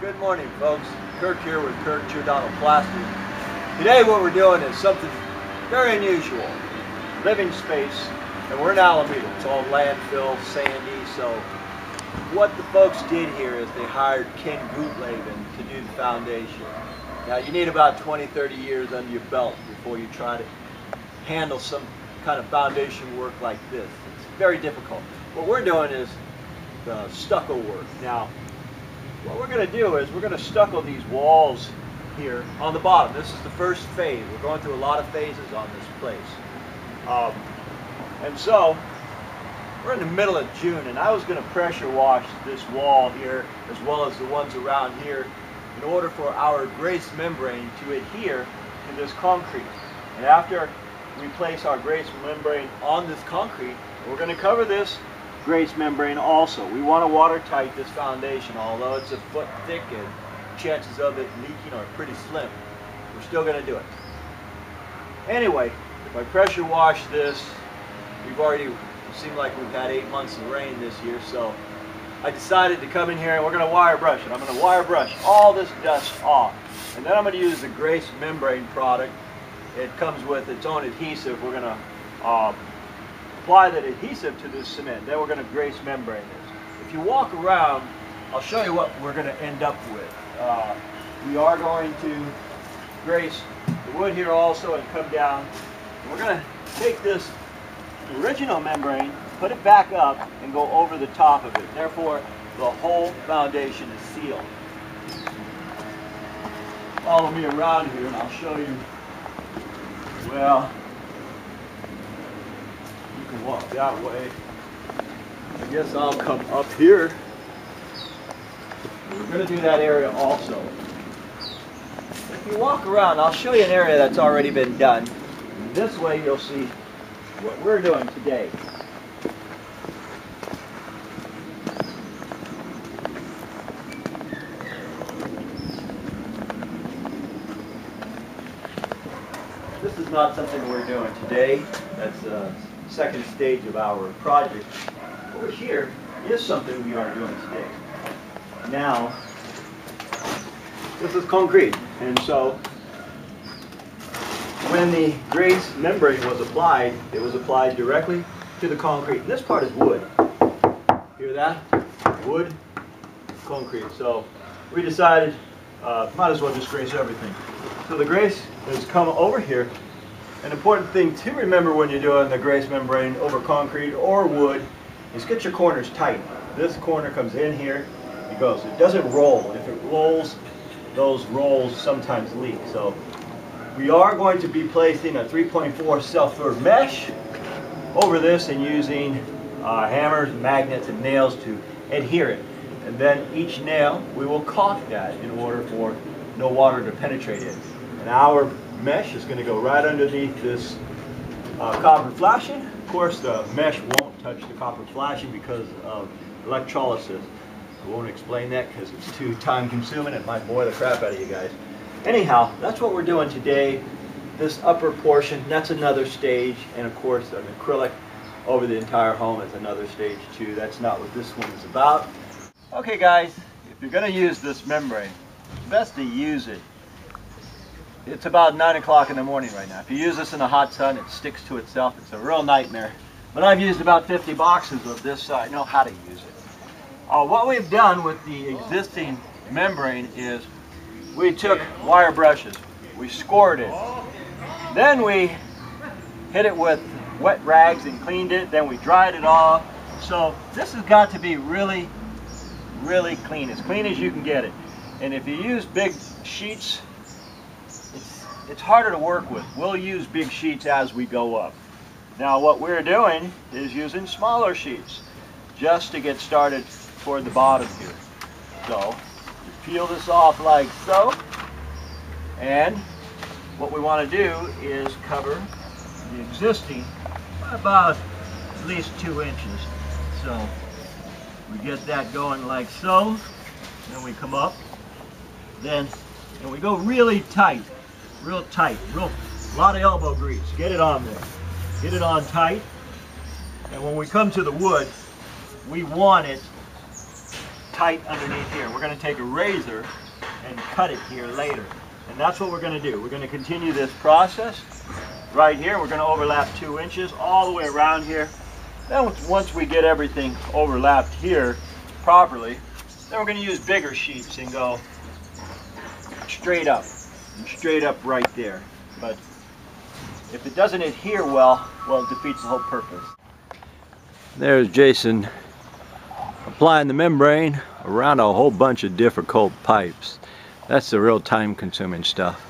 Good morning, folks. Kirk here with Kirk Giordano. Today what we're doing is something very unusual. Living space, and we're in Alameda. It's all landfill, sandy, so what the folks did here is they hired Ken Gutlaven to do the foundation. Now you need about 20, 30 years under your belt before you try to handle some kind of foundation work like this. It's very difficult. What we're doing is the stucco work. Now, what we're going to do is we're going to stucco these walls here on the bottom. This is the first phase. We're going through a lot of phases on this place. Um, and so, we're in the middle of June and I was going to pressure wash this wall here as well as the ones around here in order for our grace membrane to adhere to this concrete. And after we place our grace membrane on this concrete, we're going to cover this grace membrane also. We want to watertight this foundation, although it's a foot thick and chances of it leaking are pretty slim. We're still going to do it. Anyway, if I pressure wash this, we've already, it seemed like we've had eight months of rain this year, so I decided to come in here and we're going to wire brush it. I'm going to wire brush all this dust off. And then I'm going to use the Grace membrane product. It comes with its own adhesive. We're going to uh, apply that adhesive to this cement. Then we're going to grace membrane this. If you walk around, I'll show you what we're going to end up with. Uh, we are going to grace the wood here also and come down. We're going to take this original membrane, put it back up, and go over the top of it. Therefore, the whole foundation is sealed. Follow me around here and I'll show you, well, can walk that way. I guess I'll come up here. We're going to do that area also. If you walk around, I'll show you an area that's already been done. This way you'll see what we're doing today. This is not something we're doing today. That's uh, second stage of our project. Over here is something we are doing today. Now, this is concrete, and so when the grace membrane was applied, it was applied directly to the concrete. This part is wood. Hear that? Wood, concrete. So we decided, uh, might as well just grace everything. So the grace has come over here an important thing to remember when you're doing the grace membrane over concrete or wood is get your corners tight. This corner comes in here, it goes. It doesn't roll. If it rolls, those rolls sometimes leak. So we are going to be placing a 3.4 self-furred mesh over this and using uh, hammers, magnets, and nails to adhere it. And then each nail, we will caulk that in order for no water to penetrate it. And our mesh is going to go right underneath this uh, copper flashing. Of course, the mesh won't touch the copper flashing because of electrolysis. I won't explain that because it's too time consuming. It might bore the crap out of you guys. Anyhow, that's what we're doing today. This upper portion, that's another stage. And of course, an acrylic over the entire home is another stage too. That's not what this one is about. Okay guys, if you're going to use this membrane, best to use it it's about 9 o'clock in the morning right now. If you use this in the hot sun, it sticks to itself. It's a real nightmare. But I've used about 50 boxes of this, so I know how to use it. Uh, what we've done with the existing membrane is we took wire brushes, we scored it, then we hit it with wet rags and cleaned it, then we dried it off. So this has got to be really, really clean, as clean as you can get it. And if you use big sheets, it's harder to work with. We'll use big sheets as we go up. Now what we're doing is using smaller sheets just to get started toward the bottom here. So you peel this off like so and what we want to do is cover the existing about at least two inches. So we get that going like so, then we come up, then and we go really tight real tight, real lot of elbow grease. Get it on there. Get it on tight. And when we come to the wood, we want it tight underneath here. We're going to take a razor and cut it here later. And that's what we're going to do. We're going to continue this process right here. We're going to overlap two inches all the way around here. Then once we get everything overlapped here properly, then we're going to use bigger sheets and go straight up, straight up right there. But if it doesn't adhere well, well, it defeats the whole purpose. There's Jason applying the membrane around a whole bunch of difficult pipes. That's the real time consuming stuff.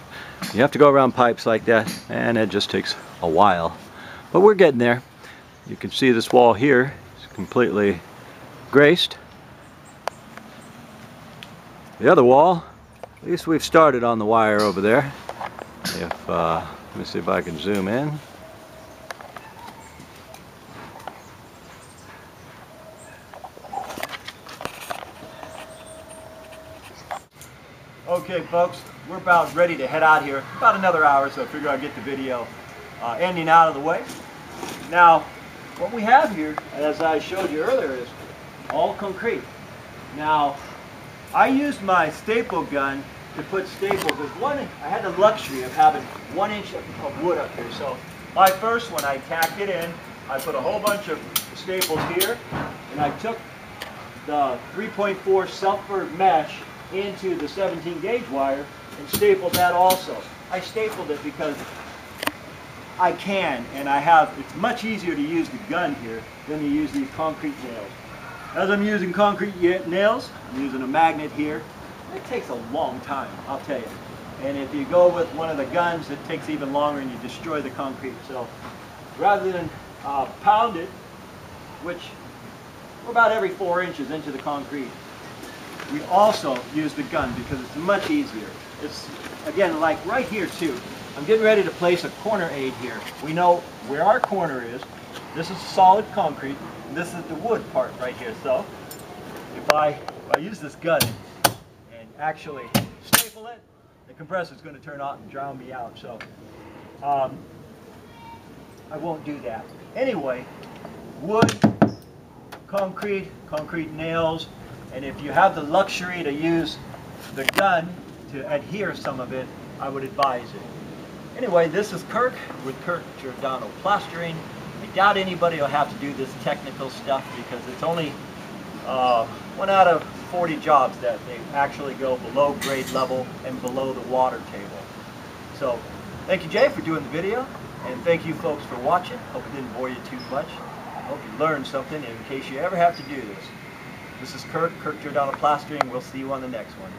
You have to go around pipes like that and it just takes a while. But we're getting there. You can see this wall here is completely graced. The other wall, at least we've started on the wire over there. If, uh, let me see if I can zoom in. Okay folks, we're about ready to head out here. About another hour, so I figure I'd get the video uh, ending out of the way. Now, what we have here, as I showed you earlier, is all concrete. Now, I used my staple gun to put staples. There's one, I had the luxury of having one inch of, of wood up here. So my first one, I tacked it in. I put a whole bunch of staples here, and I took the 3.4 self-furred mesh into the 17 gauge wire and stapled that also. I stapled it because I can and I have, it's much easier to use the gun here than to use these concrete nails. As I'm using concrete nails, I'm using a magnet here. It takes a long time, I'll tell you. And if you go with one of the guns, it takes even longer and you destroy the concrete. So rather than uh, pound it, which we're about every four inches into the concrete, we also use the gun because it's much easier. It's, again, like right here too. I'm getting ready to place a corner aid here. We know where our corner is. This is solid concrete. This is the wood part right here. So if I, if I use this gun and actually staple it, the compressor is going to turn on and drown me out. So um, I won't do that. Anyway, wood, concrete, concrete nails, and if you have the luxury to use the gun to adhere some of it, I would advise it. Anyway, this is Kirk with Kirk Giordano Plastering. Doubt anybody will have to do this technical stuff because it's only uh, one out of 40 jobs that they actually go below grade level and below the water table. So, thank you Jay for doing the video, and thank you folks for watching. Hope it didn't bore you too much. I hope you learned something in case you ever have to do this. This is Kirk, Kirk Giordano Plastering. We'll see you on the next one.